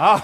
Ah,